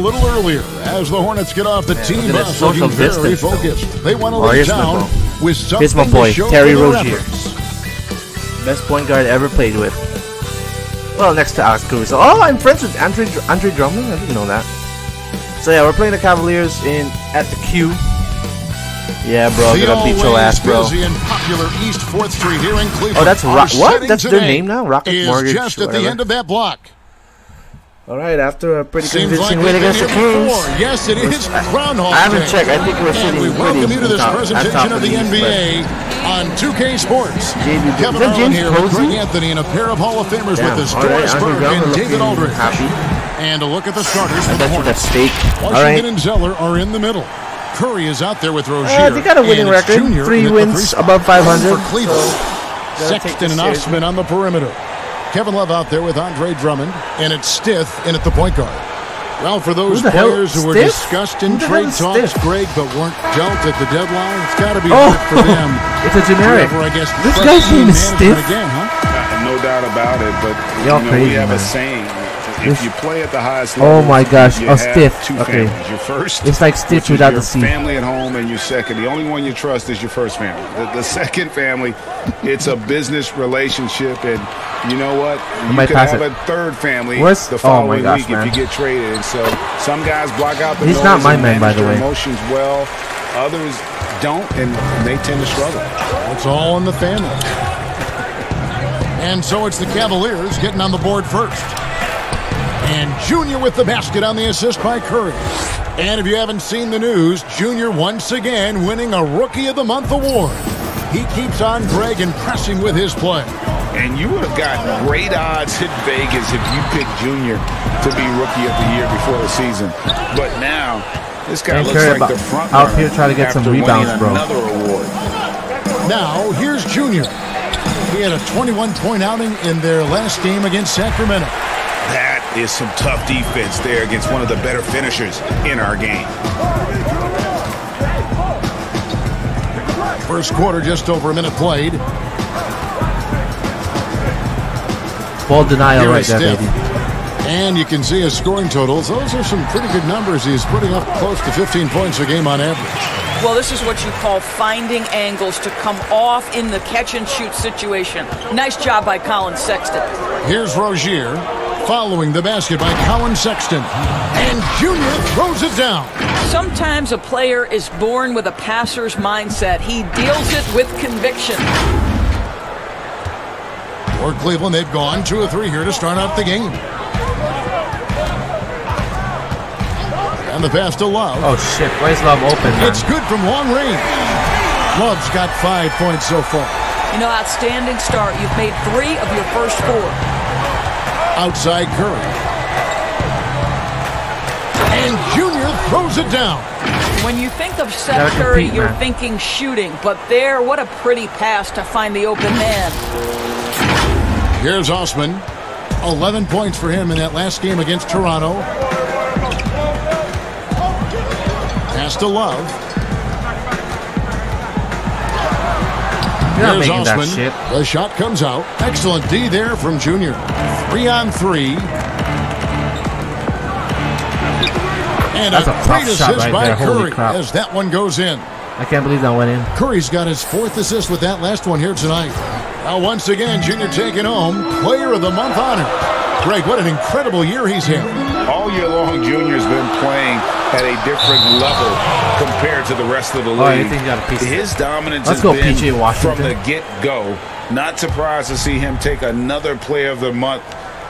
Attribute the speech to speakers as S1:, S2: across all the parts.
S1: A little earlier, as the Hornets get off the team bus, looking very
S2: distance, though.
S1: focused. They want
S2: oh,
S1: to
S2: here's
S1: down with something
S2: Here's my boy,
S1: to show
S2: Terry Rozier. Best point guard I ever played with. Well, next to Alex Caruso. Oh, I'm friends with Andre, Andre Drummond. I didn't know that. So yeah, we're playing the Cavaliers in at the Q. Yeah, bro,
S1: The
S2: gonna beat your ass, bro.
S1: East 4th Street here in Cleveland.
S2: Oh, that's Rock- what? That's their name now? Rocket Mortgage,
S1: just at the end of that block.
S2: All right, after a pretty
S1: Seems like
S2: convincing
S1: we've
S2: win against the Kings.
S1: before. Yes, it is Groundhog
S2: I haven't checked. I think we're
S1: And
S2: sitting
S1: we welcome you to this
S2: top- at
S1: presentation of the NBA on 2K Sports.
S2: JB
S1: Kevin
S2: is that
S1: Harlan
S2: James
S1: here with
S2: Posey?
S1: Greg Anthony and a pair of Hall of Famers
S2: Damn,
S1: with us,
S2: right,
S1: Doris Burke
S2: Drummond
S1: and David Aldridge.
S2: happy.
S1: And a look at the starters for the Hornets.
S2: All
S1: Washington
S2: right.
S1: and Zeller are in the middle. Curry is out there with Rozier.
S2: Uh, they got a winning record. Three
S1: in at the
S2: wins above 500.
S1: For Cleveland. Sexton and. Osman on the perimeter. Kevin Love out there with Andre Drummond, and it's Stith in at the point guard. Well, for those
S2: Who the hell-
S1: players who were
S2: Stith?
S1: discussed in
S2: Who the hell
S1: trade talks,
S2: Stith?
S1: Greg, but weren't dealt at the deadline, it's got to be
S2: Oh,
S1: hard for them.
S2: it's a generic.
S1: Whoever, I guess,
S2: This
S1: trusts
S2: guy's
S1: team
S2: name is
S1: management
S2: Stith?
S1: Again, huh?
S3: No doubt about it, but
S2: Y'all
S3: you know,
S2: crazy,
S3: we have
S2: man.
S3: a saying:
S2: This-
S3: if you play at the highest
S2: oh
S3: level, Oh
S2: my gosh.
S3: you
S2: Oh,
S3: have
S2: stiff.
S3: Two
S2: Okay.
S3: families. Your first,
S2: It's like Stitch
S3: which is
S2: without
S3: your
S2: the C.
S3: Family at home, and your second. The only one you trust is your first family. The, the second family, it's a business relationship, and you know what? You
S2: might
S3: could
S2: pass
S3: have
S2: it.
S3: a third family
S2: Where's-
S3: the
S2: oh my
S3: following
S2: gosh,
S3: week
S2: man.
S3: if you get traded. And so some guys block out the
S2: He's not my man, by the way.
S3: Emotions well. Others don't, and they tend to struggle.
S1: It's all in the family. And so it's the Cavaliers getting on the board first. And Junior with the basket on the assist by Curry. And if you haven't seen the news, Junior once again winning a Rookie of the Month award. He keeps on Greg impressing with his play.
S3: And you would have gotten great odds in Vegas if you picked Junior to be Rookie of the Year before the season. But now, this guy
S2: And
S3: looks
S2: Curry
S3: like
S2: about-
S3: the front
S2: out here trying to get some rebounds, bro.
S3: Another award.
S1: Now, here's Junior. He had a 21-point outing in their last game against Sacramento.
S3: That is some tough defense there against one of the better finishers in our game.
S1: First quarter, just over a minute played.
S2: Ball denial
S1: Here
S2: right there,
S1: Steph.
S2: baby.
S1: And you can see his scoring totals. Those are some pretty good numbers. He's putting up close to 15 points a game on average.
S4: Well, this is what you call finding angles to come off in the catch and shoot situation. Nice job by Collin Sexton.
S1: Here's Rozier following the basket by Collin Sexton. And Junior throws it down.
S4: Sometimes a player is born with a passer's mindset. He deals it with conviction.
S1: For Cleveland, they've gone 2 or 3 here to start out the game. And the pass to Love.
S2: Oh shit, where's Love open, man?
S1: It's good from long range. Love's got five points so far.
S4: You know, outstanding start. You've made three of your first four.
S1: Outside Curry. And Junior throws it down.
S4: When you think of Seth
S2: Gotta
S4: Curry,
S2: compete,
S4: you're
S2: man.
S4: thinking shooting. But there, what a pretty pass to find the open man.
S1: Here's Osman. 11 points for him in that last game against Toronto. Pass to Love. Here's
S2: making that
S1: Osman.
S2: shit.
S1: The shot comes out. Excellent D there from Junior. Three on three. And
S2: That's
S1: a
S2: a tough
S1: great
S2: shot
S1: assist
S2: right
S1: by
S2: there.
S1: Curry
S2: crap.
S1: as that one goes in.
S2: I can't believe that went in.
S1: Curry's got his fourth assist with that last one here tonight. Now, once again, Junior taking home Player of the Month honor. Greg, what an incredible year he's had.
S3: All year long, Junior's been playing at a different level compared to the rest of the league.
S2: Oh, I think you got a piece of
S3: His dominance
S2: Let's
S3: has
S2: go,
S3: been
S2: PJ Washington.
S3: from the get-go. Not surprised to see him take another Player of the Month.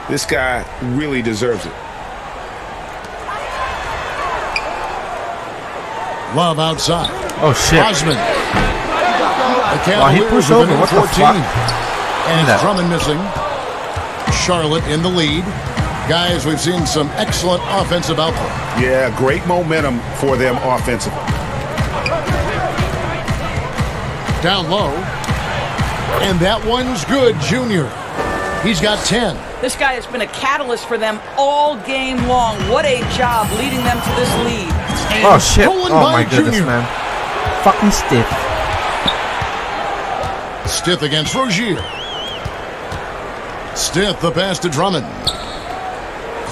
S3: This guy really deserves it.
S1: Love outside.
S2: Oh shit.
S1: Osman. The
S2: Wow, he pushed over.
S1: been
S2: What the
S1: 14.
S2: fuck?
S1: And it's Drummond missing. Charlotte in the lead. Guys, we've seen some excellent offensive output.
S3: Yeah, great momentum for them offensively.
S1: Down low. And that one's good, Junior. He's got 10.
S4: This guy has been a catalyst for them all game long. What a job leading them to this lead.
S1: And
S2: Oh shit. Oh
S1: by
S2: my goodness,
S1: Junior.
S2: man. Fucking stiff.
S1: Stith against Rozier. Stith, the pass to Drummond.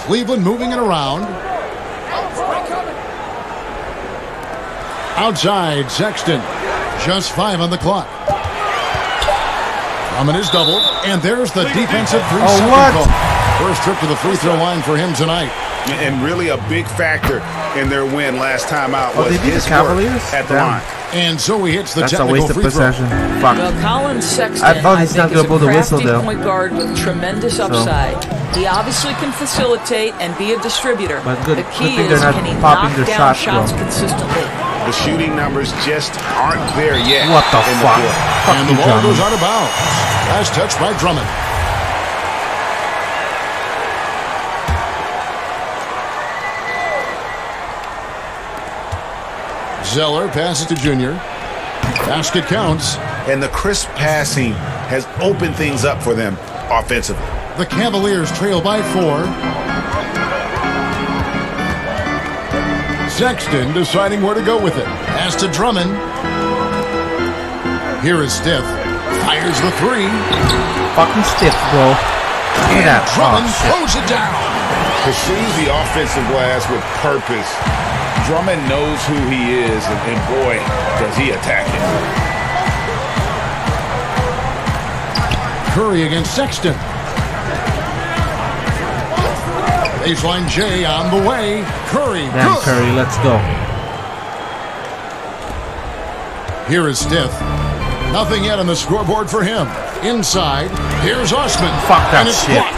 S1: Cleveland moving it around. Outside, Sexton. Just five on the clock. Drummond is doubled, and there's the defensive three-second oh. First trip to the free throw line for him tonight.
S3: And really a big factor in their win last time out
S2: Oh,
S3: was
S2: they beat the
S3: his
S2: Cavaliers?
S3: work at the
S2: Damn.
S3: line.
S1: And so he hits the
S2: That's a
S1: technical
S2: waste of
S1: free throw.
S2: possession. Fuck.
S4: Well, Collin Sexton,
S2: I thought he's not gonna
S4: is
S2: blow
S4: a
S2: the whistle, though.
S4: point guard with tremendous upside. He obviously can facilitate and be a distributor.
S2: But good-
S4: the
S2: good
S4: key
S2: thing
S4: is can he
S2: popping
S4: knock
S2: their
S4: down
S2: shots,
S4: shots
S2: though.
S4: consistently.
S3: The shooting numbers just aren't there yet.
S2: What the fuck?
S3: court.
S2: Fuck
S1: And the ball
S2: Drummond.
S1: goes out of bounds. Last touch by Drummond. Zeller passes to Junior. Basket counts.
S3: And the crisp passing has opened things up for them offensively.
S1: The Cavaliers trail by four. Sexton deciding where to go with it. Pass to Drummond. Here is Stiff. Fires the three.
S2: Fucking stiff, bro. Look at that.
S1: Drummond
S2: Oh,
S1: throws it down.
S3: Pursues the offensive glass with purpose. Drummond knows who he is, and, and boy, does he attack it.
S1: Curry against Sexton. Baseline J on the way. Curry.
S2: Damn,
S1: good.
S2: Curry, let's go.
S1: Here is Stiff. Nothing yet on the scoreboard for him. Inside, here's Osman.
S2: Fuck that
S1: and it's
S2: shit.
S1: blocked.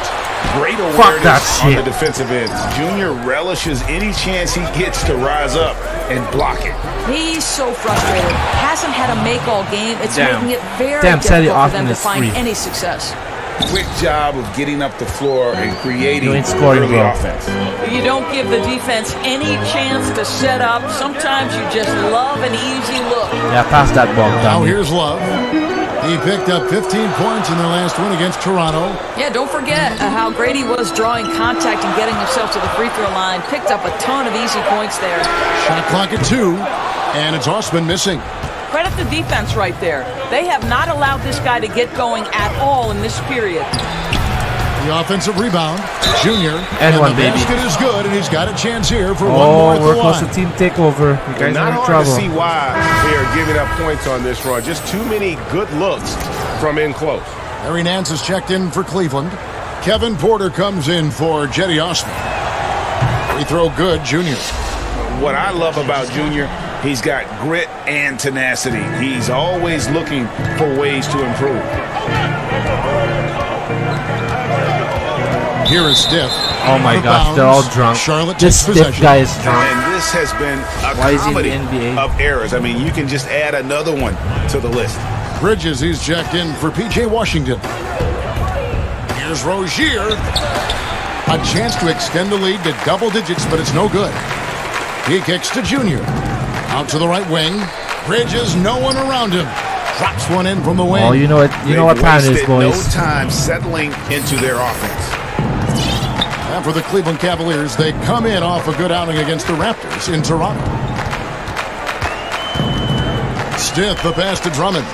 S3: Great
S2: Fuck that
S3: awareness on
S2: shit.
S3: the defensive end. Junior relishes any chance he gets to rise up and block it.
S4: He's so frustrated. Hasn't had a make all game. It's
S2: Damn.
S4: making it very
S2: Damn, Teddy
S4: difficult for them to find
S2: free.
S4: any success.
S3: Quick job of getting up the floor and creating
S2: You ain't scoring,
S3: early
S2: bro.
S3: offense.
S4: You don't give the defense any chance to set up. Sometimes you just love an easy look.
S2: Yeah, pass that ball
S1: Now
S2: down.
S1: here's Love. He picked up 15 points in their last win against Toronto.
S4: Yeah, don't forget uh, how great he was drawing contact and getting himself to the free throw line. Picked up a ton of easy points there.
S1: Shot clock at two, and it's Osman missing.
S4: Credit the defense right there. They have not allowed this guy to get going at all in this period.
S1: The offensive rebound, Junior.
S2: And one,
S1: the
S2: baby.
S1: basket is good, and he's got a chance here for oh, one more
S2: Oh,
S1: at
S2: we're
S1: the
S2: close to team takeover. You guys
S5: Not
S2: are in
S5: hard
S2: trouble.
S5: to see why they are giving up points on this run. Just too many good looks from in close.
S1: Larry Nance is checked in for Cleveland. Kevin Porter comes in for Cedi Osman. Free throw good, Junior.
S3: What I love about Junior, he's got grit and tenacity. He's always looking for ways to improve.
S1: Here is Stiff.
S2: Oh my
S1: Out of
S2: gosh, they're all drunk.
S1: Charlotte
S2: This
S1: takes
S2: stiff
S1: possession.
S2: guy is drunk.
S3: And this has been a
S2: Why is in
S3: comedy
S2: NBA?
S3: of errors. I mean, you can just add another one to the list.
S1: Bridges, he's checked in for PJ Washington. Here's Rozier. A chance to extend the lead to double digits, but it's no good. He kicks to Junior. Out to the right wing. Bridges, no one around him. Drops one in from the wing.
S2: Oh, you know what? You know what
S3: They've
S2: time it is,
S3: wasted
S2: boys.
S3: No time settling into their offense.
S1: And for the Cleveland Cavaliers, they come in off a good outing against the Raptors in Toronto. Stiff the pass to Drummond.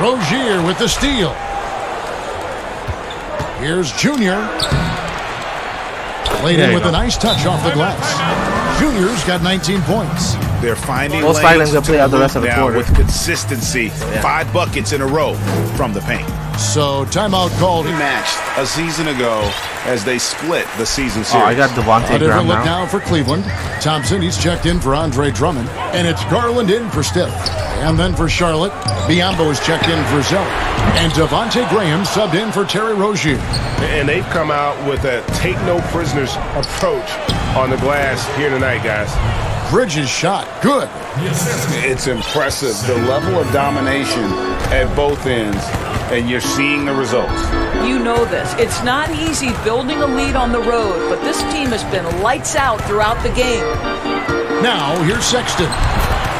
S1: Rozier with the steal. Here's Junior. Played in with
S2: go.
S1: a nice touch off the glass. Junior's got 19 points.
S3: They're finding
S2: Most
S3: lanes
S2: likely they'll
S3: to
S2: play out the rest of the
S3: now
S2: quarter.
S3: with consistency. Five buckets in a row from the paint.
S1: So timeout called.
S3: Matched a season ago as they split the season
S2: Oh,
S3: series.
S2: I got
S1: A
S2: Devontae uh,
S1: different
S2: Graham
S1: look
S2: now.
S1: now for Cleveland. Thompson, he's checked in for Andre Drummond. And it's Garland in for Stiff. And then for Charlotte, Biyombo is checked in for Zeller. And Devonte' Graham subbed in for Terry Rozier.
S5: And they've come out with a take no prisoners approach on the glass here tonight, guys.
S1: Bridges shot. Good.
S3: It's impressive the level of domination at both ends, and you're seeing the results.
S4: You know this. It's not easy building a lead on the road, but this team has been lights out throughout the game.
S1: Now, here's Sexton.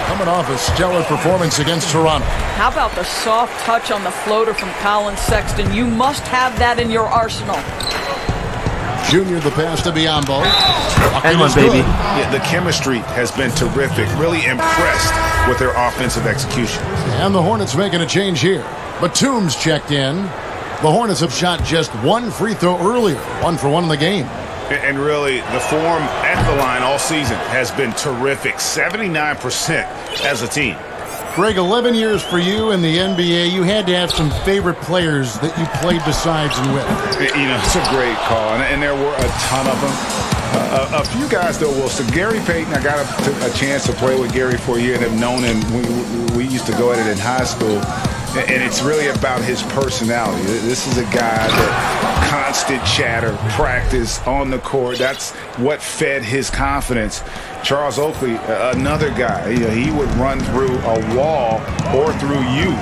S1: Coming off a stellar performance against Toronto.
S4: How about the soft touch on the floater from Collin Sexton? You must have that in your arsenal.
S1: Junior the pass to Biyombo. Bucket
S2: And one, baby.
S3: Yeah, the chemistry has been terrific. Really impressed with their offensive execution.
S1: And the Hornets making a change here. Batum's checked in. The Hornets have shot just one free throw earlier, one for one in the game.
S5: And really, the form at the line all season has been terrific. 79% as a team.
S1: Greg, 11 years for you in the NBA. You had to have some favorite players that you played besides and with.
S3: You know, it's a great call, and, and there were a ton of them. Uh, a, few guys, though, will. So Gary Payton, I got a, a, chance to play with Gary for a year and have known him. We, we used to go at it in high school and it's really about his personality. This is a guy that constant chatter, practice on the court. That's what fed his confidence. Charles Oakley, another guy, he would run through a wall or through you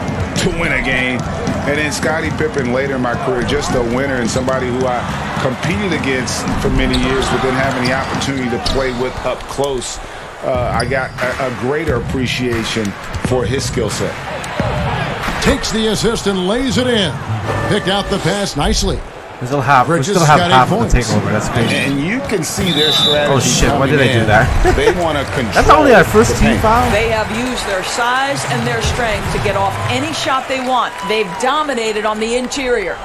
S3: to win a game. And then Scottie Pippen later in my career, just a winner and somebody who I competed against for many years, but then having the opportunity to play with up close, uh, I got a, a greater appreciation for his skill set
S1: takes the assist and lays it in. Picked out the pass nicely.
S2: We still have, we still have half of the takeover. That's crazy.
S3: And you can see their oh, strategy.
S2: Oh shit! Why did I do that?
S3: they want to control.
S2: That's only our first team foul.
S4: They have used their size and their strength to get off any shot they want. They've dominated on the interior.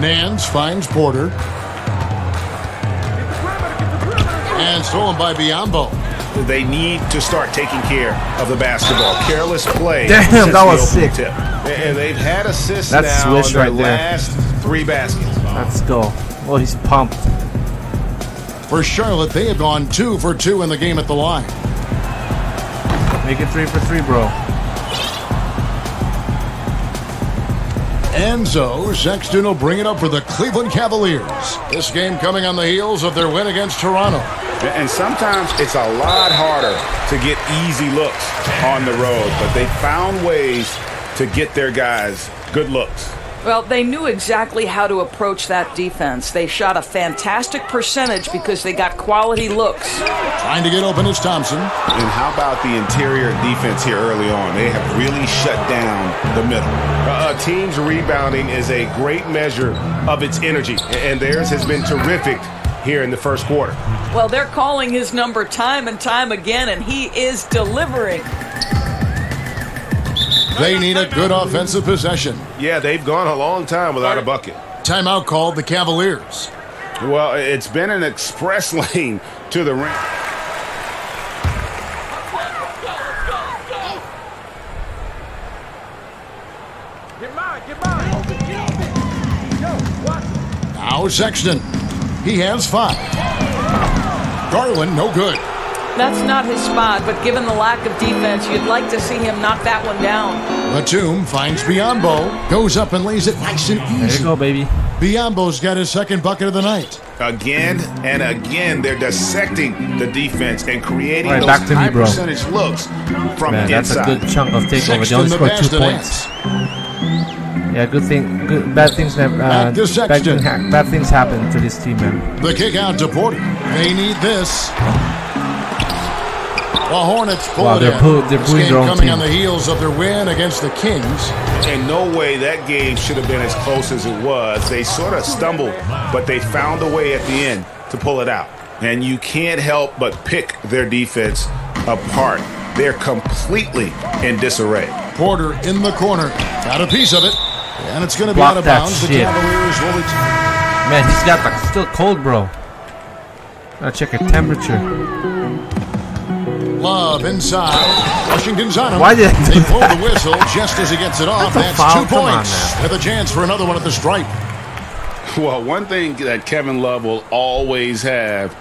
S1: Nance finds Porter. And stolen by Biyombo
S5: they need to start taking care of the basketball. Careless play.
S2: Damn, that was sick.
S5: Tip. And eh, they've had assists
S2: That's
S5: now
S2: swish
S5: in their
S2: right
S5: last
S2: there.
S5: three baskets.
S2: Let's go. Well, he's pumped.
S1: For Charlotte, they have gone two for two in the game at the line.
S2: Make it three for three, bro.
S1: Enzo Sexton will bring it up for the Cleveland Cavaliers. This game coming on the heels of their win against Toronto.
S3: And sometimes it's a lot harder
S5: to get easy looks on the road, but they found ways to get their guys good looks.
S4: Well, they knew exactly how to approach that defense. They shot a fantastic percentage because they got quality looks.
S1: Trying to get open is Thompson.
S3: And how about the interior defense here early on? They have really shut down the middle.
S5: Uh, a team's rebounding is a great measure of its energy, and theirs has been terrific here in the first quarter.
S4: Well, they're calling his number time and time again, and he is delivering.
S1: They need a good offensive possession.
S5: Yeah, they've gone a long time without a bucket.
S1: Timeout called the Cavaliers.
S3: Well, it's been an express lane to the rim.
S1: Now Sexton. He has five. Garland, no good.
S4: That's not his spot, but given the lack of defense, you'd like to see him knock that one down.
S1: Batum finds Biyombo, goes up and lays it nice and easy.
S2: There you go, baby.
S1: Biyombo's got his second bucket of the night.
S3: Again and again, they're dissecting the defense and creating
S2: right,
S3: those
S2: back to
S3: high
S2: me, bro.
S3: percentage looks from
S2: Man, that's a good chunk of takeover.
S1: Sexton
S2: They only scored two points.
S1: Nance.
S2: Yeah, good thing. Good, bad things never. Uh, bad,
S1: Sexton.
S2: thing bad things happen to this team, man.
S1: The kick out to Porter. They need this. The Hornets pull
S2: Wow,
S1: it
S2: they're
S1: in.
S2: pull- they're
S1: this
S2: pulling
S1: game
S2: their own
S1: coming
S2: team.
S1: on the heels of their win against the Kings.
S5: In no way that game should have been as close as it was. They sort of stumbled, but they found a way at the end to pull it out. And you can't help but pick their defense apart. They're completely in disarray.
S1: Porter in the corner. Got a piece of it. And it's going to be
S2: Block
S1: out of
S2: that
S1: bounds. The. Cavaliers will ret-
S2: Man, he's got like still cold, bro. Gotta check your temperature.
S1: Love inside. Washington's on him.
S2: Why did I
S1: they pull the whistle just as he gets it off.
S2: That's
S1: That's two
S2: Come
S1: points.
S2: now.
S1: With a chance for another one at the stripe.
S3: Well, one thing that Kevin Love will always have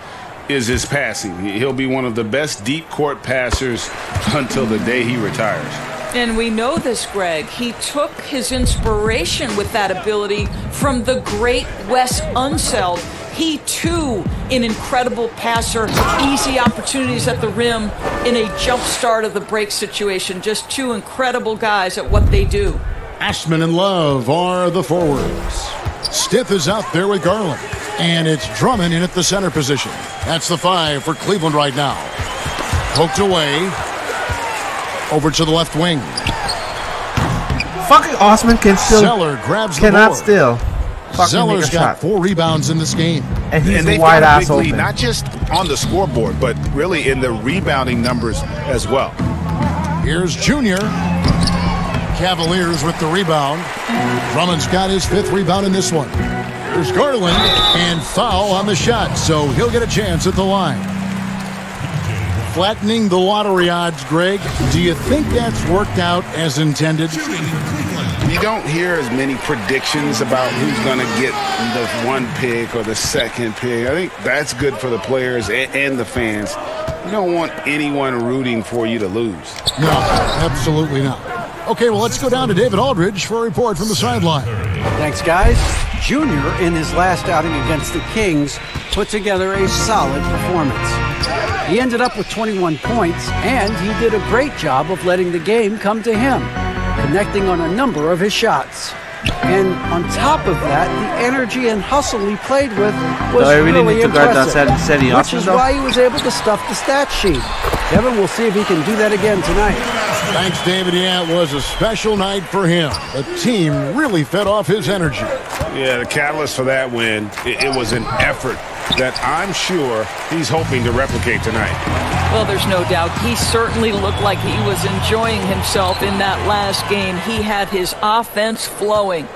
S3: is his passing. He'll be one of the best deep court passers until the day he retires.
S4: And we know this, Greg. He took his inspiration with that ability from the great Wes Unseld. He, too, an incredible passer, easy opportunities at the rim in a jump start of the break situation. Just two incredible guys at what they do.
S1: Osman and Love are the forwards. Stiff is out there with Garland. And it's Drummond in at the center position. That's the five for Cleveland right now. Poked away. Over to the left wing.
S2: Fucking Osman can still
S1: Zeller grabs the
S2: cannot
S1: board.
S2: still. Fucking
S1: Zeller's
S2: make
S1: got four rebounds in this game.
S2: and he's
S3: and they've
S2: wide
S3: got a
S2: ass
S3: big lead, not just on the scoreboard, but really in the rebounding numbers as well.
S1: Here's Junior. Cavaliers with the rebound. Drummond's got his fifth rebound in this one. There's Garland and foul on the shot, so he'll get a chance at the line. Flattening the lottery odds, Greg. Do you think that's worked out as intended?
S3: You don't hear as many predictions about who's going to get the one pick or the second pick. I think that's good for the players and, and the fans. You don't want anyone rooting for you to lose.
S1: No, absolutely not. Okay, well, let's go down to David Aldridge for a report from the sideline.
S6: Thanks, guys. Junior, in his last outing against the Kings, put together a solid performance. He ended up with 21 points, and he did a great job of letting the game come to him, connecting on a number of his shots. And on top of that, the energy and hustle he played with was
S2: Do really
S6: really
S2: need to guard that
S6: impressive,
S2: Seti- Seti
S6: which is
S2: though?
S6: why he was able to stuff the stat sheet. Kevin, we'll see if he can do that again tonight.
S1: Thanks, David. Yeah, it was a special night for him. The team really fed off his energy.
S3: Yeah, the catalyst for that win, it, it was an effort that I'm sure he's hoping to replicate tonight.
S4: Well, there's no doubt. He certainly looked like he was enjoying himself in that last game. He had his offense flowing.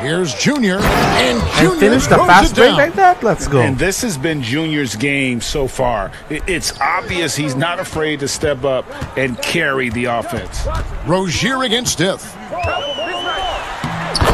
S1: Here's Junior, and Junior
S2: And finish the fast break
S1: down.
S2: like that? Let's go.
S3: And this has been Junior's game so far. It's obvious he's not afraid to step up and carry the offense.
S1: Rozier against Stith.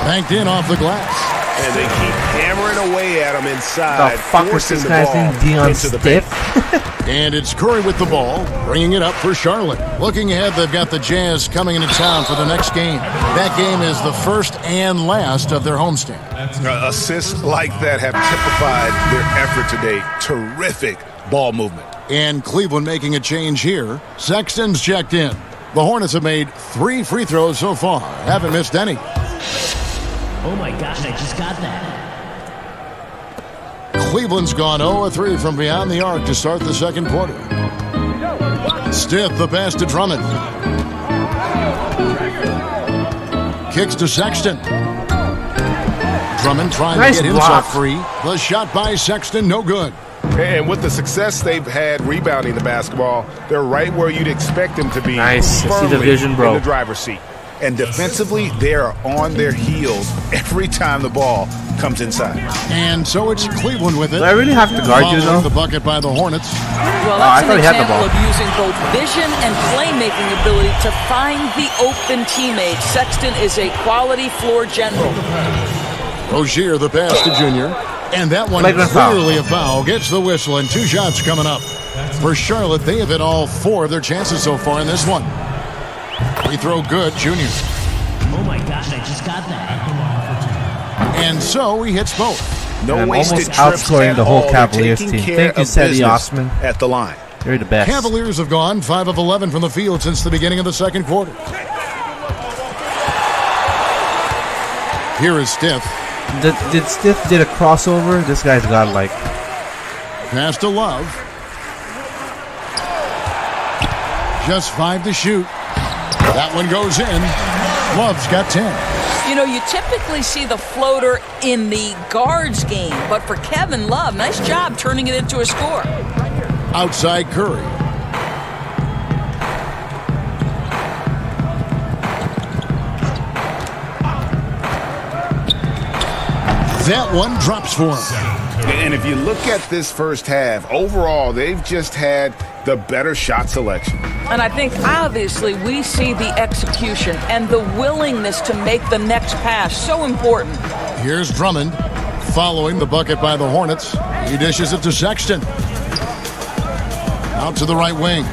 S1: Banked in off the glass.
S3: And they keep hammering away at him inside.
S2: the fuck is this
S3: the
S2: guy's
S3: ball
S2: name? Dion
S3: the paint.
S2: Stiff?
S1: And it's Curry with the ball, bringing it up for Charlotte. Looking ahead, they've got the Jazz coming into town for the next game. That game is the first and last of their homestand.
S3: Uh, assists like that have typified their effort today. Terrific ball movement.
S1: And Cleveland making a change here. Sexton's checked in. The Hornets have made three free throws so far, haven't missed any.
S7: Oh my gosh, I just got that.
S1: Cleveland's gone 0 3 from beyond the arc to start the second quarter. Stiff the pass to Drummond. Kicks to Sexton. Drummond trying
S2: Nice
S1: to get
S2: block.
S1: himself free. The shot by Sexton, no good.
S3: And with the success they've had rebounding the basketball, they're right where you'd expect them to be.
S2: Nice. I see the vision, bro.
S3: In the driver's seat. And defensively, they are on their heels every time the ball comes inside.
S1: And so it's Cleveland with it.
S2: Do I really have to guard you, though?
S1: the bucket by the Hornets.
S4: Well, oh,
S2: I
S4: that's
S2: thought
S4: an
S2: he had the
S4: example
S2: ball.
S4: of using both vision and playmaking ability to find the open teammate. Sexton is a quality floor general.
S1: Rozier, the pass to Junior. And that one
S2: Flagrant foul.
S1: clearly a foul. Gets the whistle and two shots coming up. For Charlotte, they have hit all four of their chances so far in this one. Free throw good, Junior.
S7: Oh my gosh, I just got that.
S1: And so he hits both.
S3: No
S2: And
S3: wasted
S2: almost
S3: trips
S2: outscoring
S3: at
S2: the whole
S3: all. They're
S2: Cavaliers
S3: taking
S2: team. Thank you,
S3: of Cedi
S2: Osman.
S3: At the line.
S2: You're the best.
S1: Cavaliers have gone 5 of 11 from the field since the beginning of the second quarter. Here is Stiff.
S2: Did, did Stiff did a crossover? This guy's got like
S1: Pass to Love. Just five to shoot. That one goes in. Love's got 10.
S4: You know, you typically see the floater in the guards game, but for Kevin Love, nice job turning it into a score.
S1: Outside Curry. That one drops for him.
S3: And if you look at this first half, overall, they've just had the better shot selection.
S4: And I think obviously we see the execution and the willingness to make the next pass so important.
S1: Here's Drummond following the bucket by the Hornets. He dishes it to Sexton. Out to the right wing.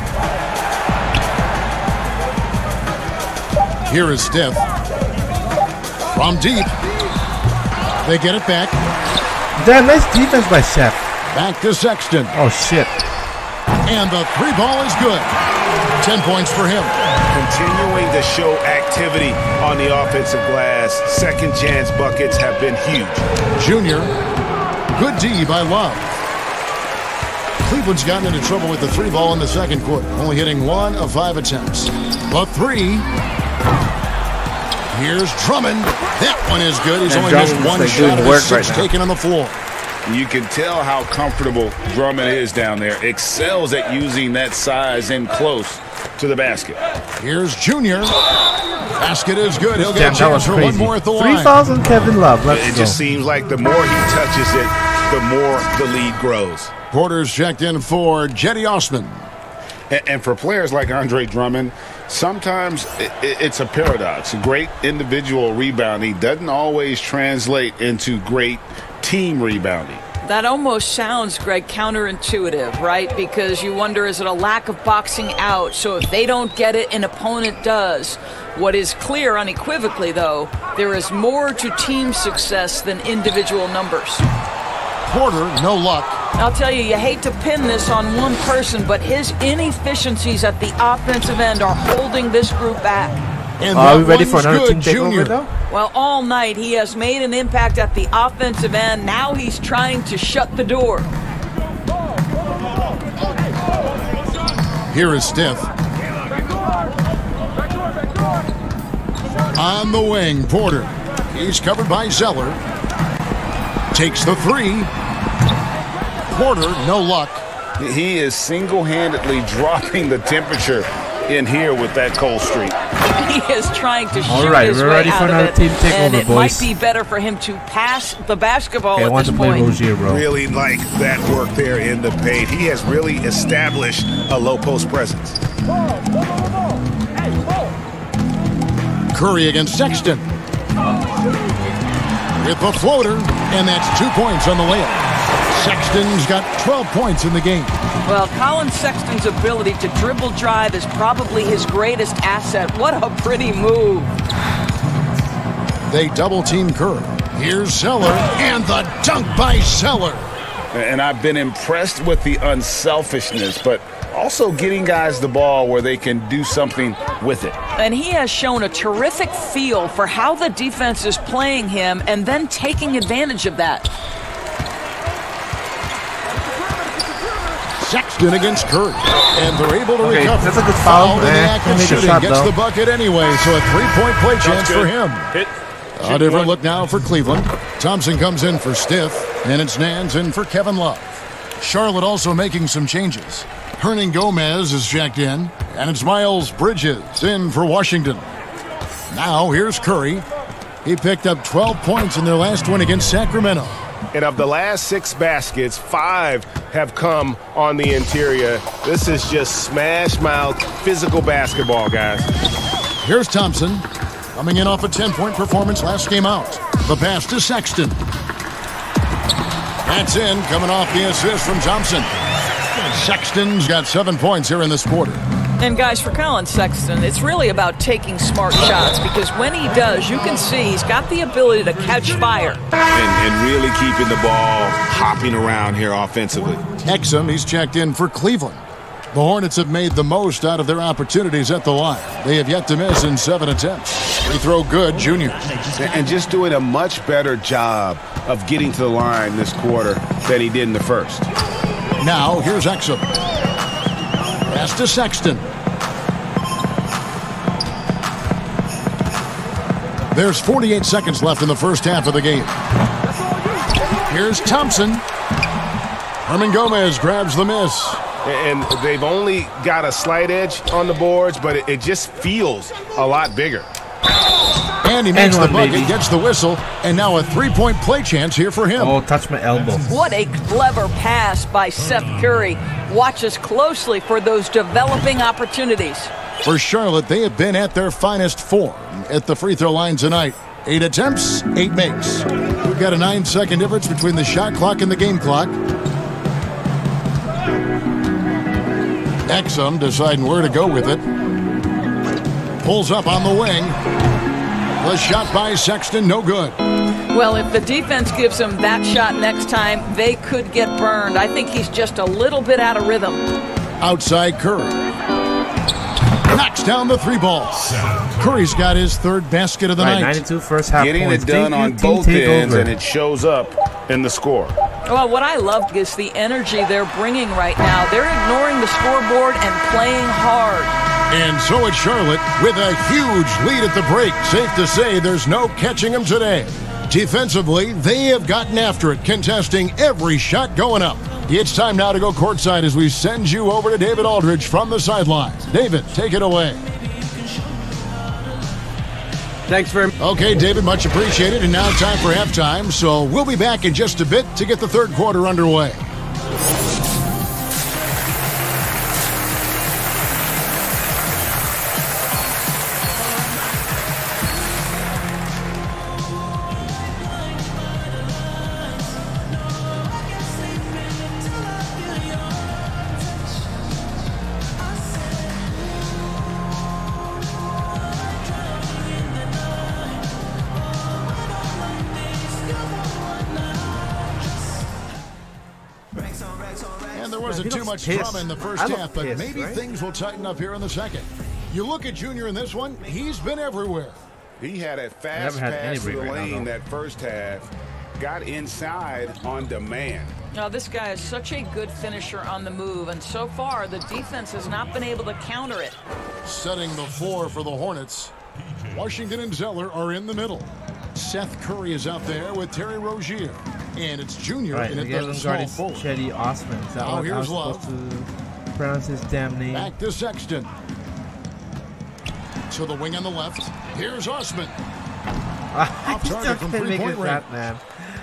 S1: Here is Stith. From deep. They get it back.
S2: damn nice defense by Seth.
S1: Back to Sexton.
S2: Oh shit.
S1: And the three ball is good. 10 points for him.
S3: Continuing to show activity on the offensive glass. Second chance buckets have been huge.
S1: Junior. Good D by Love. Cleveland's gotten into trouble with the three ball in the second quarter, only hitting one of five attempts. The three. Here's Drummond. That one is good. He's
S2: And
S1: only missed one shot
S2: doing
S1: of his six
S2: right
S1: taken on the floor.
S3: You can tell how comfortable Drummond is down there. Excels at using that size in close
S5: to the basket.
S1: Here's Junior. Basket is good. He'll
S2: Damn,
S1: get a
S2: that was
S1: chance for one
S2: crazy.
S1: more at the line.
S2: 3,000 Kevin Love. Let's
S5: It
S2: go.
S5: just seems like the more he touches it, the more the lead grows.
S1: Porter's checked in for Cedi Osman.
S3: And, and for players like Andre Drummond, sometimes i i- it's a paradox. Great individual rebounding doesn't always translate into great team rebounding.
S4: That almost sounds, Greg, counterintuitive, right? Because you wonder is it a lack of boxing out? So if they don't get it, an opponent does. What is clear unequivocally, though, there is more to team success than individual numbers.
S1: Porter, no luck.
S4: I'll tell you, you hate to pin this on one person, but his inefficiencies at the offensive end are holding this group back.
S1: And
S2: Are we ready for another
S1: good,
S2: team takeover, though?
S4: Well, all night he has made an impact at the offensive end. Now he's trying to shut the door.
S1: Here is Stiff. On the wing, Porter. He's covered by Zeller. Takes the three. Porter, no luck.
S3: He is single-handedly dropping the temperature in here with that cold streak.
S4: He is trying to
S2: All
S4: shoot
S2: right,
S4: his
S2: we're
S4: way
S2: ready for another
S4: of it,
S2: team takeover,
S4: and it
S2: boys.
S4: might be better for him to pass the basketball
S2: Okay, I
S4: at
S2: want
S4: this
S2: to play
S4: point.
S2: Rozier, bro.
S5: Really like that work there in the paint. He has really established a low post presence.
S1: Curry against Sexton. With the floater, and that's two points on the layup. Sexton's got 12 points in the game.
S4: Well, Collin Sexton's ability to dribble drive is probably his greatest asset. What a pretty move.
S1: They double team Curry. Here's Zeller, and the dunk by Zeller.
S3: And I've been impressed with the unselfishness, but also getting guys the ball where they can do something with it.
S4: And he has shown a terrific feel for how the defense is playing him and then taking advantage of that.
S1: Sexton against Curry. And they're able to
S2: Okay,
S1: recover.
S2: that's a good foul.
S1: Fouled in the
S2: Eh,
S1: act
S2: he
S1: of
S2: made the
S1: shooting.
S2: shot,
S1: Gets
S2: though.
S1: the bucket anyway, so a three-point play chance for him.
S5: Hit.
S1: A different look now for Cleveland. Thompson comes in for Stiff, and it's Nance in for Kevin Love. Charlotte also making some changes. Hernangomez is checked in, and it's Miles Bridges in for Washington. Now here's Curry. He picked up 12 points in their last win against Sacramento.
S8: And of the last six baskets, five have come on the interior. This is just smash mouth physical basketball, guys.
S1: Here's Thompson, coming in off a 10-point performance last game out. The pass to Sexton. That's in, coming off the assist from Thompson. Sexton's got seven points here in this quarter.
S4: And guys, for Collin Sexton, it's really about taking smart shots because when he does, you can see he's got the ability to catch fire.
S5: And, and really keeping the ball hopping around here offensively.
S1: Exum, he's checked in for Cleveland. The Hornets have made the most out of their opportunities at the line. They have yet to miss in seven attempts. Free throw good, Junior.
S3: And and just doing a much better job of getting to the line this quarter than he did in the first.
S1: Now, here's Exum. Pass to Sexton. There's 48 seconds left in the first half of the game. Here's Thompson. Hernangomez grabs the miss.
S8: And they've only got a slight edge on the boards, but it, it just feels a lot bigger.
S1: And he makes
S2: And
S1: the bucket,
S2: baby.
S1: gets the whistle, and now a three-point play chance here for him.
S2: Oh, touch my elbow.
S4: What a clever pass by Seth Curry. Watch us closely for those developing opportunities.
S1: For Charlotte, they have been at their finest form at the free throw line tonight. Eight attempts, eight makes. We've got a nine second difference between the shot clock and the game clock. Exum deciding where to go with it. Pulls up on the wing. The shot by Sexton, no good.
S4: Well, if the defense gives him that shot next time, they could get burned. I think he's just a little bit out of rhythm.
S1: Outside Curry. Knocks down the three ball. Curry's got his third basket of the
S2: Right,
S1: night.
S2: 92 first half
S3: Getting
S2: points.
S3: it done on both ends,
S2: takeover.
S3: and it shows up in the score.
S4: Well, what I love is the energy they're bringing right now. They're ignoring the scoreboard and playing hard.
S1: And so it's Charlotte with a huge lead at the break. Safe to say there's no catching them today. Defensively, they have gotten after it, contesting every shot going up. It's time now to go courtside as we send you over to David Aldridge from the sideline. David, take it away.
S6: Thanks very much.
S1: Okay, David, much appreciated. And now time for halftime. So we'll be back in just a bit to get the third quarter underway. Drama in the first
S2: I look
S1: half, but
S2: pissed,
S1: maybe
S2: right?
S1: things will tighten up here in the second. You look at Junior in this one, he's been everywhere.
S3: He had a fast
S9: had
S3: pass to the
S9: right
S3: lane
S9: though.
S3: that first half, got inside on demand.
S4: Now, this guy is such a good finisher on the move, and so far, the defense has not been able to counter it.
S1: Setting the floor for the Hornets. Washington and Zeller are in the middle. Seth Curry is out there with Terry Rozier. And it's Junior
S9: Right,
S1: in
S9: the
S1: at
S9: game
S1: the
S9: was
S1: small
S9: guarding
S1: forward.
S9: Cedi Osman. Is that
S1: Now
S9: what I
S1: here's Love.
S9: supposed to pronounce his damn name?
S1: Back to Sexton. To the wing on the left. Here's Osman.
S9: I
S1: Off
S9: still
S1: target from
S9: can't make
S1: three-point
S9: it
S1: range.
S9: that, man.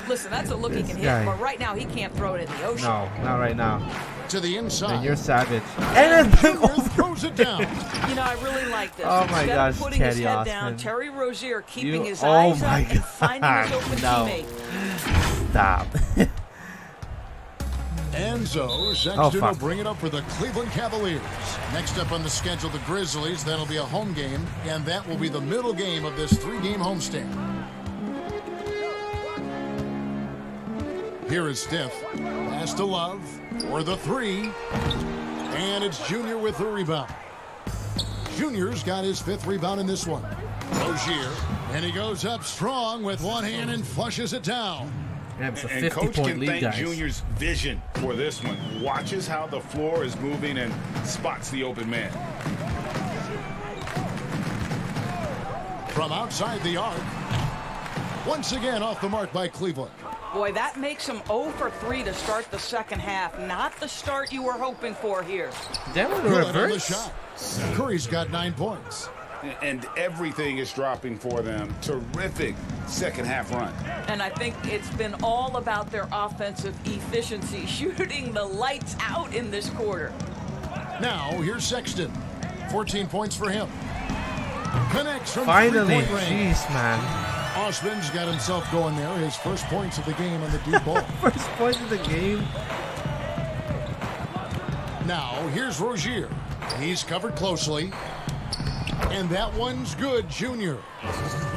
S4: Listen, that's a look he can
S9: guy.
S4: hit, but right now he can't throw it in the ocean.
S9: No, not right now.
S1: To the inside.
S9: And you're savage. And it's
S1: Junior
S9: over.
S1: throws it down.
S4: You know, I really like this.
S9: Oh my
S4: Instead
S9: gosh,
S4: of putting his head
S9: Osman.
S4: down, Terry Rozier keeping
S9: You-
S4: his
S9: oh
S4: eyes
S9: my
S4: up and finding his open
S9: no.
S4: teammate.
S9: Stop.
S1: Enzo Sexton
S9: Oh,
S1: will bring it up for the Cleveland Cavaliers. Next up on the schedule, the Grizzlies. That'll be a home game, and that will be the middle game of this three-game homestand. Here is Steph. Pass to Love for the three. And it's Junior with the rebound. Junior's got his fifth rebound in this one. Rozier. And he goes up strong with one hand and flushes it down.
S9: Damn, it's a
S3: And
S9: 50
S3: coach
S9: point
S3: can
S9: lead,
S3: thank
S9: guys.
S3: Junior's vision for this one. Watches how the floor is moving and spots the open man.
S1: From outside the arc. Once again off the mark by Cleveland.
S4: Boy, that makes him 0 for 3 to start the second half. Not the start you were hoping for here.
S9: Damn, with a
S1: Good on the
S9: reverse.
S1: shot. Curry's got nine points.
S3: And everything is dropping for them. Terrific second half run.
S4: And I think it's been all about their offensive efficiency, shooting the lights out in this quarter.
S1: Now, here's Sexton. 14 points for him. Connects from
S9: Finally,
S1: three-point range.
S9: jeez, man.
S1: Osman's got himself going there. His first points of the game on the deep ball.
S9: First points of the game.
S1: now, here's Rozier. He's covered closely. And that one's good, Junior.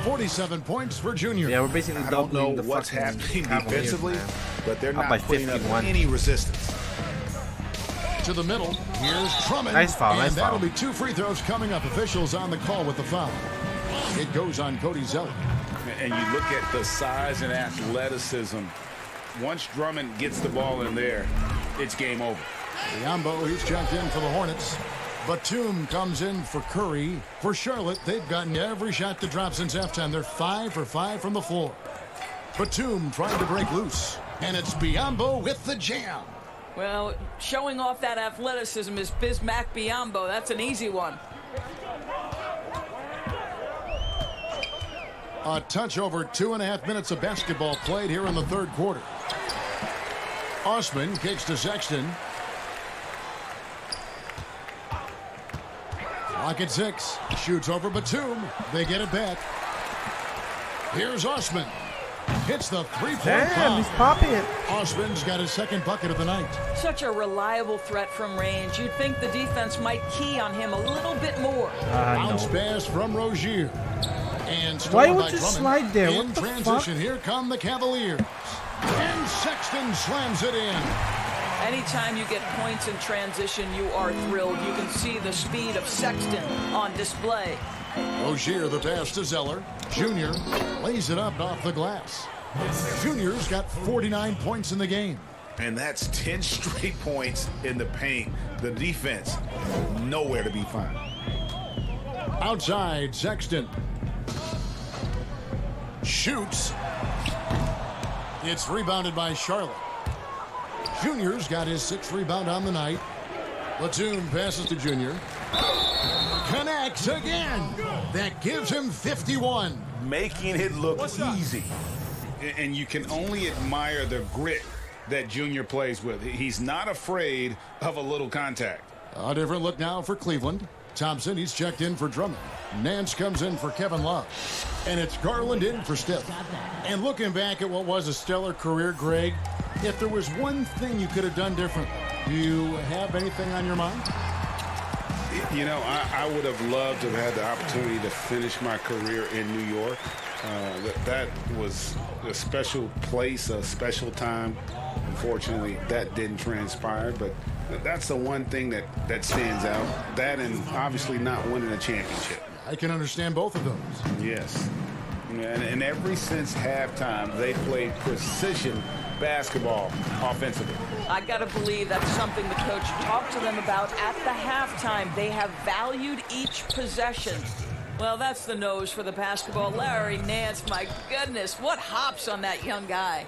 S1: 47 points for Junior.
S9: Yeah, we're basically
S3: I don't know
S9: the
S3: what's happening
S9: Cavaliers,
S3: defensively,
S9: man.
S3: but they're
S9: Up
S3: not
S9: by
S3: putting up any resistance.
S1: to the middle. Here's Drummond.
S9: Nice foul,
S1: And
S9: nice
S1: that'll
S9: foul.
S1: be two free throws coming up. Officials on the call with the foul. It goes on Cody Zeller.
S3: And you look at the size and athleticism. Once Drummond gets the ball in there, it's game over.
S1: Biyombo, he's checked in for the Hornets. Batum comes in for Curry. For Charlotte, they've gotten every shot to drop since halftime. They're five for five from the floor. Batum trying to break loose. And it's Biyombo with the jam.
S4: Well, showing off that athleticism is Bismack Biyombo. That's an easy one.
S1: A touch over two and a half minutes of basketball played here in the third quarter. Osman kicks to Sexton. Clock at six. Shoots over Batum. They get it back. Here's Osman. Hits the three-point
S9: Damn, he's popping it.
S1: Osman's got his second bucket of the night.
S4: Such a reliable threat from range. You'd think the defense might key on him a little bit more.
S9: Uh,
S1: Bounce
S9: no.
S1: pass from Rozier. And
S9: Why would you
S1: Drummond.
S9: slide there?
S1: In
S9: What the
S1: transition,
S9: fuck?
S1: here come the Cavaliers. And Sexton slams it in.
S4: Anytime you get points in transition, you are thrilled. You can see the speed of Sexton on display.
S1: Rozier the pass to Zeller. Junior lays it up off the glass. Junior's got 49 points in the game.
S3: And that's 10 straight points in the paint. The defense, nowhere to be found.
S1: Outside, Sexton. Shoots. It's rebounded by Charlotte. Junior's got his sixth rebound on the night. Batum passes to Junior. Connects again. That gives him 51.
S3: Making it look easy. A- And you can only admire the grit that Junior plays with. He's not afraid of a little contact.
S1: A different look now for Cleveland. Thompson, he's checked in for Drummond. Nance comes in for Kevin Love. And it's Garland in for Stiff. And looking back at what was a stellar career, Greg, if there was one thing you could have done differently, do you have anything on your mind?
S3: You know, I, I would have loved to have had the opportunity to finish my career in New York. Uh, that, that was a special place, a special time. Unfortunately, that didn't transpire, but that's the one thing that, that stands out. That and obviously not winning a championship.
S1: I can understand both of those.
S3: Yes. And, and ever since halftime, they played precision basketball offensively.
S4: I got to believe that's something the coach talked to them about at the halftime. They have valued each possession. Well, that's the nose for the basketball. Larry Nance, my goodness, what hops on that young guy.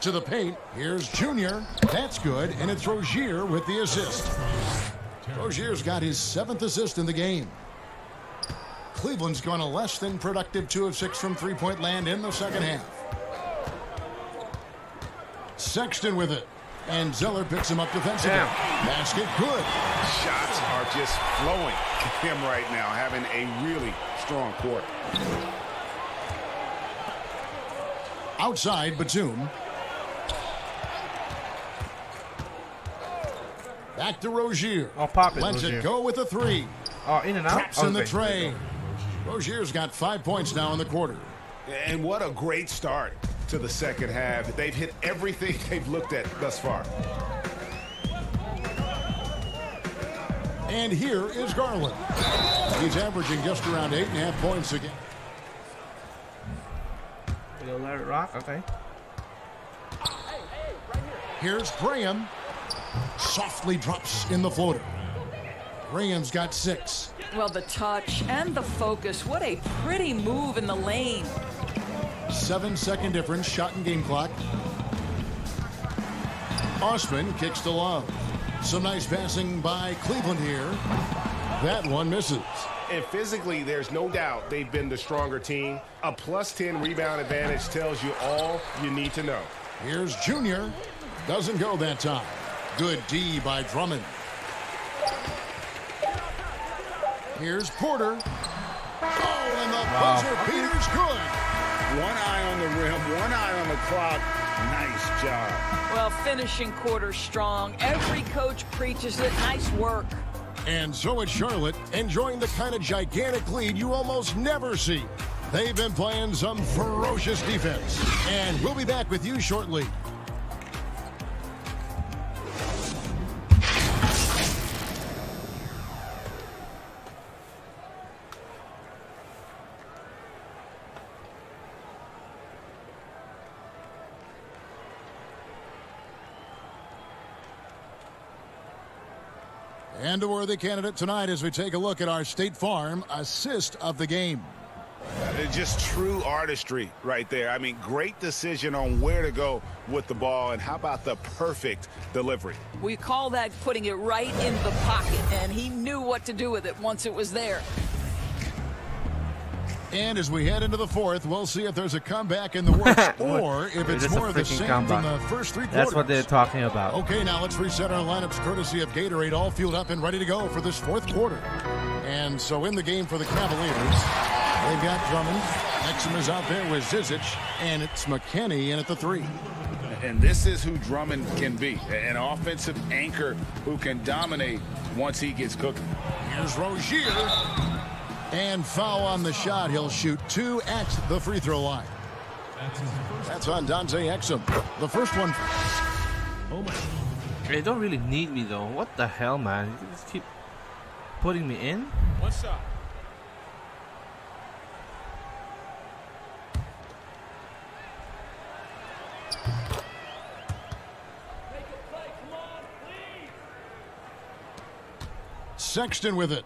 S1: To the paint, here's Junior. That's good, and it's Rozier with the assist. Rozier's got his seventh assist in the game. Cleveland's gone a less than productive two of six from three-point land in the second half. Sexton with it. And Zeller picks him up defensively.
S2: Damn.
S1: Basket good.
S3: Shots are just flowing to him right now, having a really strong quarter.
S1: Outside, Batum. Back to Rozier.
S2: I'll pop it,
S1: Lets
S2: Rozier.
S1: it go with a three.
S2: Oh, in and out.
S1: Traps in the
S2: Okay.
S1: tray. Rozier's got five points now in the quarter.
S3: And what a great start to the second half. They've hit everything they've looked at thus far.
S1: And here is Garland. He's averaging just around eight and a half points a game.
S2: We'll let it rock. Okay.
S1: Here's Graham. Softly drops in the floater. Graham's got six.
S4: Well, the touch and the focus. What a pretty move in the lane.
S1: Seven second difference, shot and game clock. Osman kicks to Love. Some nice passing by Cleveland here. That one misses.
S10: And physically, there's no doubt they've been the stronger team. A plus 10 rebound advantage tells you all you need to know.
S1: Here's Junior. Doesn't go that time. Good D by Drummond. Here's Porter. Oh, and the buzzer beater's good.
S3: One eye on the rim, one eye on the clock. Nice job.
S4: Well, finishing quarter strong. Every coach preaches it. Nice work.
S1: And so it's Charlotte, enjoying the kind of gigantic lead you almost never see. They've been playing some ferocious defense. And we'll be back with you shortly. And a worthy candidate tonight as we take a look at our State Farm assist of the game.
S3: Uh, Just true artistry right there. I mean, great decision on where to go with the ball, and how about the perfect delivery?
S4: We call that putting it right in the pocket, and he knew what to do with it once it was there.
S1: And as we head into the fourth, we'll see if there's a comeback in the works or if it's more of the same
S2: comeback.
S1: from the first three quarters.
S2: That's what they're talking about.
S1: Okay, now let's reset our lineups courtesy of Gatorade, all fueled up and ready to go for this fourth quarter. And so in the game for the Cavaliers, they've got Drummond. Exum is out there with Zizic, and it's McKinnie in at the three.
S3: And this is who Drummond can be an offensive anchor who can dominate once he gets cooking.
S1: Here's Rozier. And foul on the shot. He'll shoot two at the free throw line. That's on Dante Exum. The first one. Oh my.
S2: They don't really need me though. What the hell, man? You just keep putting me in.
S10: What's up?
S1: Sexton with it.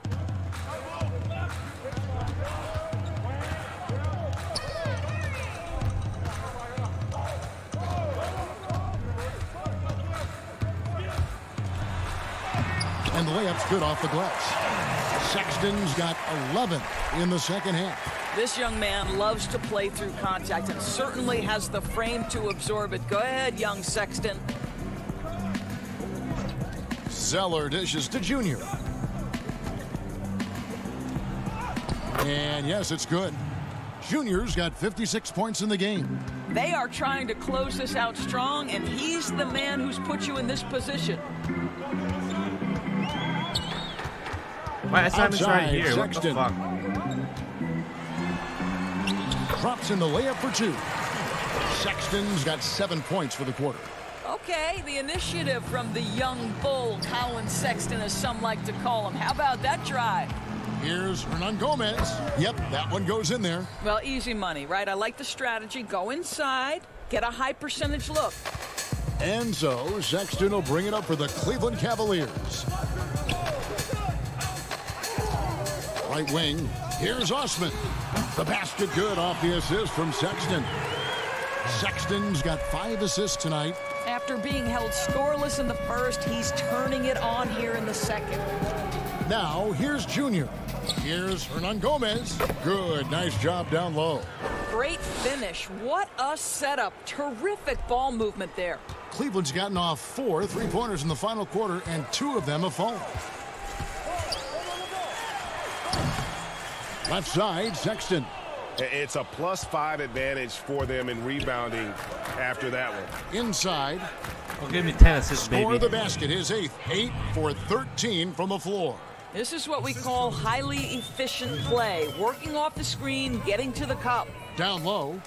S1: Good off the glass. Sexton's got 11 in the second half.
S4: This young man loves to play through contact and certainly has the frame to absorb it. Go ahead, young Sexton.
S1: Zeller dishes to Junior. And yes, it's good. Junior's got 56 points in the game.
S4: They are trying to close this out strong, and he's the man who's put you in this position.
S2: My assignment's right
S1: Outside,
S2: here. What the
S1: Sexton.
S2: fuck?
S1: Drops in the layup for two. Sexton's got seven points for the quarter.
S4: Okay, the initiative from the young bull, Collin Sexton, as some like to call him. How about that drive?
S1: Here's Hernangomez. Yep, that one goes in there.
S4: Well, easy money, right? I like the strategy. Go inside, get a high percentage look.
S1: And so Sexton will bring it up for the Cleveland Cavaliers. Right wing, here's Osman. The basket good off the assist from Sexton. Sexton's got five assists tonight.
S4: After being held scoreless in the first, he's turning it on here in the second.
S1: Now, here's Junior. Here's Hernangomez. Good, nice job down low.
S4: Great finish. What a setup. Terrific ball movement there.
S1: Cleveland's gotten off four three pointers in the final quarter, and two of them have fallen. Left side, Sexton.
S8: It's a plus five advantage for them in rebounding after that one.
S1: Inside,
S2: Well, give me 10 assists,
S1: score
S2: baby.
S1: the basket, his eighth. Eight for 13 from the floor.
S4: This is what we call highly efficient play. Working off the screen, getting to the cup.
S1: Down low.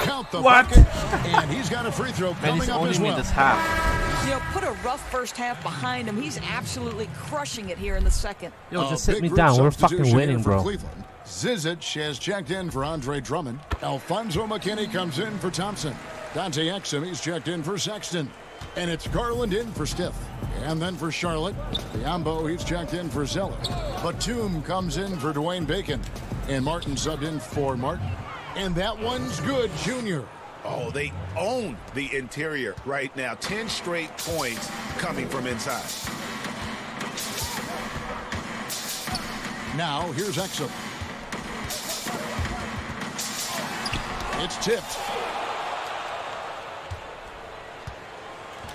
S1: Count the
S2: What?
S1: bucket. And he's got a free throw
S2: Man,
S1: coming
S2: he's
S1: up
S2: only
S1: as well.
S2: this half.
S4: You know, put a rough first half behind him. He's absolutely crushing it here in the second.
S2: Yo,
S1: A
S2: just sit me down. We're fucking winning, bro.
S1: Cleveland. Zizic has checked in for Andre Drummond. Alfonzo McKinnie comes in for Thompson. Dante Exum, he's checked in for Sexton. And it's Garland in for Stiff. And then for Charlotte, Biyombo, he's checked in for Zeller. Batum comes in for Dwayne Bacon. And Martin subbed in for Martin. And that one's good, Junior.
S5: Oh, they own the interior right now. 10 straight points coming from inside.
S1: Now, here's Exum. It's tipped.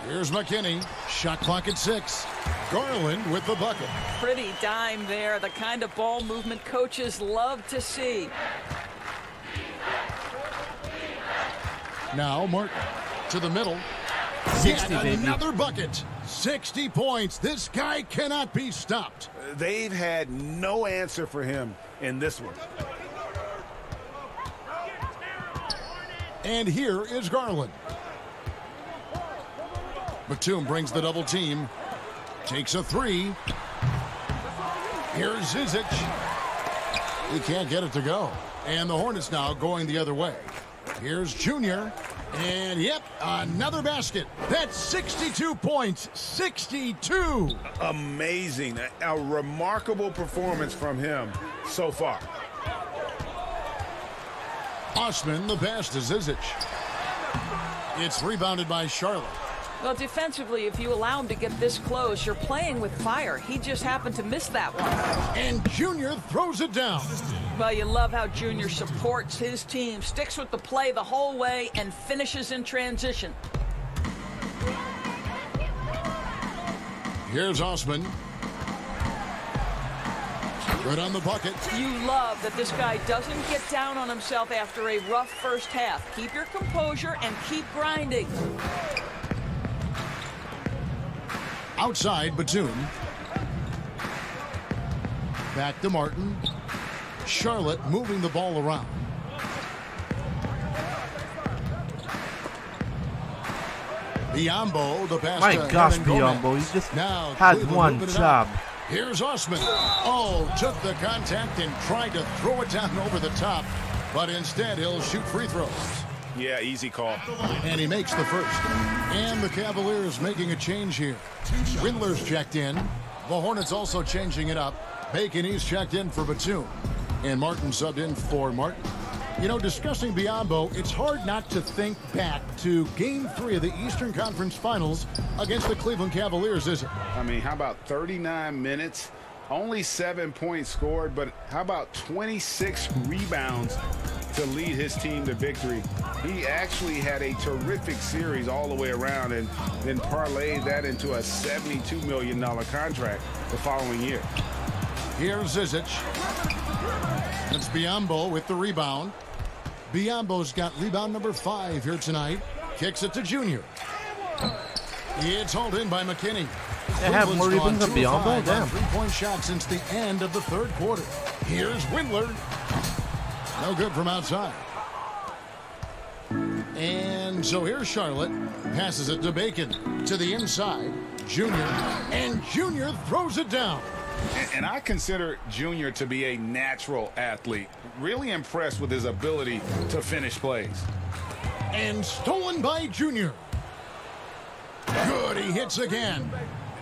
S1: Here's McKinnie. Shot clock at six. Garland with the bucket.
S4: Pretty dime there. The kind of ball movement coaches love to see.
S1: Now Martin to the middle.
S2: 60,
S1: Yet
S2: baby.
S1: Another bucket. 60 points. This guy cannot be stopped.
S8: They've had no answer for him in this one.
S1: And here is Garland. Batum brings the double team. Takes a three. Here's Zizic. He can't get it to go. And the Hornets now going the other way. Here's Junior. And yep, another basket. That's 62 points. 62.
S5: Amazing. A, a remarkable performance from him so far.
S1: Osman, the pass to Zizic. It's rebounded by Charlotte.
S4: Well, defensively, if you allow him to get this close, you're playing with fire. He just happened to miss that one.
S1: And Junior throws it down.
S4: Well, you love how Junior supports his team, sticks with the play the whole way, and finishes in transition.
S1: Here's Osman. Right on the bucket.
S4: You love that this guy doesn't get down on himself after a rough first half. Keep your composure and keep grinding.
S1: Outside, Batum. Back to Martin. Charlotte moving the ball around. Biyombo, the pass
S2: My gosh, Biyombo, he just
S1: now
S2: had
S1: Cleveland
S2: one job.
S1: Here's Osman. Oh, took the contact and tried to throw it down over the top, but instead he'll shoot free throws.
S8: Yeah, easy call.
S1: And he makes the first. And the Cavaliers making a change here. Windler's checked in. The Hornets also changing it up. Bacon, he's checked in for Batum. And Martin subbed in for Martin. You know, discussing Biyombo, it's hard not to think back to Game 3 of the Eastern Conference Finals against the Cleveland Cavaliers, is it?
S3: I mean, how about 39 minutes? Only seven points scored, but how about 26 rebounds to lead his team to victory? He actually had a terrific series all the way around and then parlayed that into a $72 million contract the following year.
S1: Here's Zizic. It's Biyombo with the rebound. Biyombo's got rebound number five here tonight. Kicks it to Junior. It's hauled in by McKinnie.
S2: They have more rebounds than
S1: gone two of Biyombo?
S2: Damn.
S1: Three-point shot since the end of the third quarter. Here's Windler. No good from outside. And so here's Charlotte. Passes it to Bacon. To the inside. Junior. And Junior throws it down.
S3: And- I consider Junior to be a natural athlete. Really impressed with his ability to finish plays.
S1: And stolen by Junior. Good. He hits again.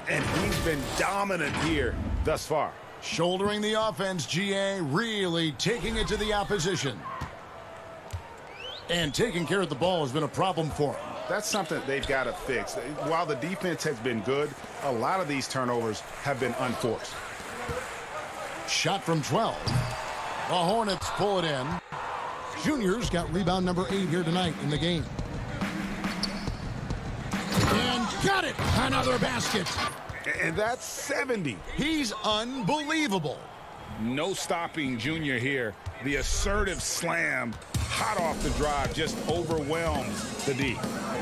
S3: And he's been dominant here thus far.
S1: Shouldering the offense, GA really taking it to the opposition. And taking care of the ball has been a problem for him.
S3: That's something they've got to fix. While the defense has been good, a lot of these turnovers have been unforced.
S1: Shot from 12. The Hornets pull it in. Junior's got rebound number eight here tonight in the game. And got it! Another basket.
S3: And that's 70.
S1: He's unbelievable.
S3: No stopping Junior here. The assertive slam, hot off the drive, just overwhelms the D.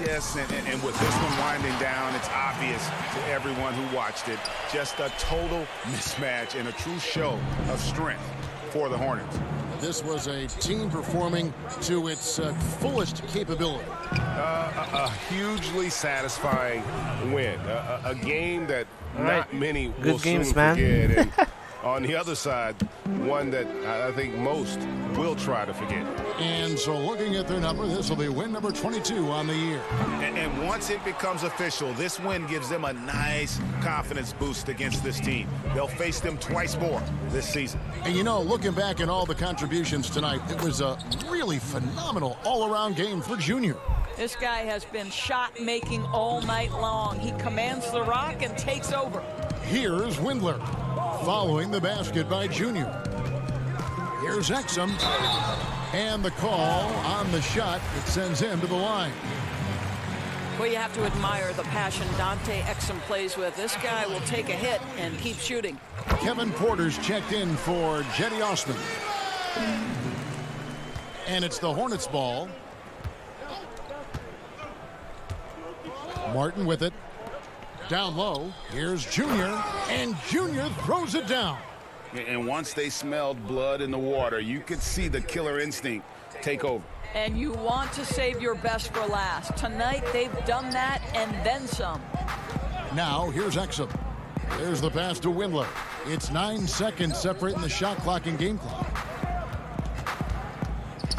S3: Yes, and, and, and with this one winding down, it's obvious to everyone who watched it. Just a total mismatch and a true show of strength for the Hornets.
S1: This was a team performing to its uh, fullest capability.
S8: a hugely satisfying win. A, a, a game that
S2: All
S8: not
S2: right.
S8: many
S2: Good
S8: will
S2: games,
S8: soon
S2: man.
S8: forget. And on the other side, one that I I think most will try to forget.
S1: And so looking at their number, this will be win number 22 on the year.
S5: And, and once it becomes official, this win gives them a nice confidence boost against this team. They'll face them twice more this season.
S1: And you know, looking back at all the contributions tonight, it was a really phenomenal all-around game for Junior.
S4: This guy has been shot making all night long. He commands the rock and takes over.
S1: Here's Windler, following the basket by Junior. Here's Exum, and the call on the shot. It sends him to the line.
S4: Well, you have to admire the passion Dante Exum plays with. This guy will take a hit and keep shooting.
S1: Kevin Porter's checked in for Cedi Osman. And it's the Hornets ball. Martin with it. Down low. Here's Junior. And Junior throws it down.
S3: And once they smelled blood in the water, you could see the killer instinct take over.
S4: And you want to save your best for last. Tonight, they've done that and then some.
S1: Now, here's Exum. There's the pass to Windler. It's nine seconds separating the shot clock and game clock.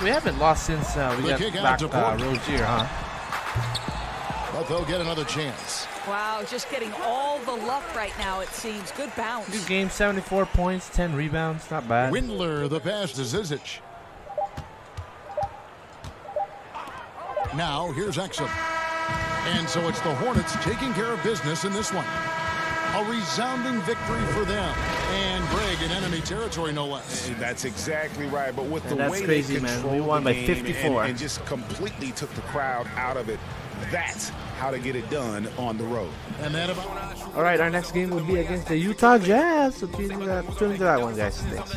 S2: We haven't lost since uh, we
S1: The
S2: got
S1: kick out
S2: back
S1: to
S2: uh,
S1: Porter.
S2: Rozier, huh?
S1: But they'll get another chance.
S4: Wow, just getting all the luck right now, it seems. Good bounce.
S2: Good game, 74 points, 10 rebounds, not bad.
S1: Windler, the pass to Zizic. Now, here's Exum. And so it's the Hornets taking care of business in this one. A resounding victory for them. And Greg in enemy territory, no less.
S3: That's exactly right. But with
S2: And
S3: the
S2: that's
S3: way
S2: crazy,
S3: they
S2: man.
S3: controlled
S2: We won
S3: the
S2: by
S3: game
S2: 54.
S3: And, and just completely took the crowd out of it. That's how to get it done on the road.
S1: And that about.
S2: All right, our next game will be against the Utah Jazz. So tune into that, tune into that one, guys. Thanks.